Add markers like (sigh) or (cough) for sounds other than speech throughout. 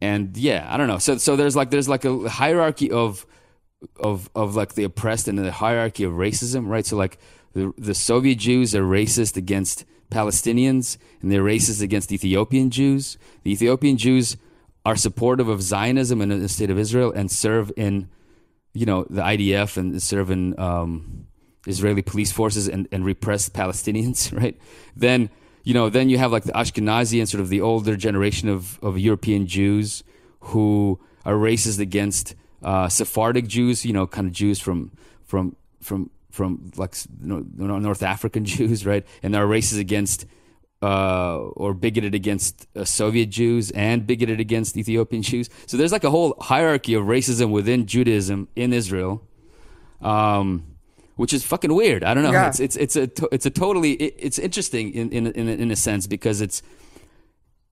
and yeah, I don't know. So so there's like there's like a hierarchy of of of like the oppressed and the hierarchy of racism, right? So like the the Soviet Jews are racist against Palestinians and they're racist against Ethiopian Jews. The Ethiopian Jews are supportive of Zionism and the state of Israel and serve in you know the IDF and serve in um, Israeli police forces and, and repress Palestinians, (laughs) right? Then you know then you have like the Ashkenazi and sort of the older generation of of European Jews who are racist against uh, Sephardic Jews, you know, kind of Jews from from from from like North African (laughs) Jews, right? And are racist against uh, or bigoted against uh, Soviet Jews and bigoted against Ethiopian Jews. So there's like a whole hierarchy of racism within Judaism in Israel, um, which is fucking weird. I don't know. Yeah. It's it's it's a it's a totally it, it's interesting in in in a, in a sense because it's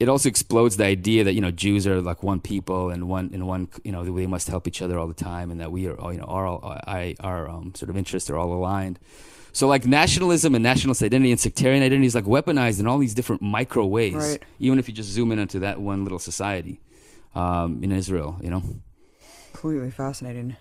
it also explodes the idea that you know Jews are like one people and one in one you know they must help each other all the time and that we are you know our all I our um, sort of interests are all aligned. So like nationalism and nationalist identity and sectarian identity is like weaponized in all these different micro ways. Right. Even if you just zoom in onto that one little society um, in Israel, you know. Completely fascinating.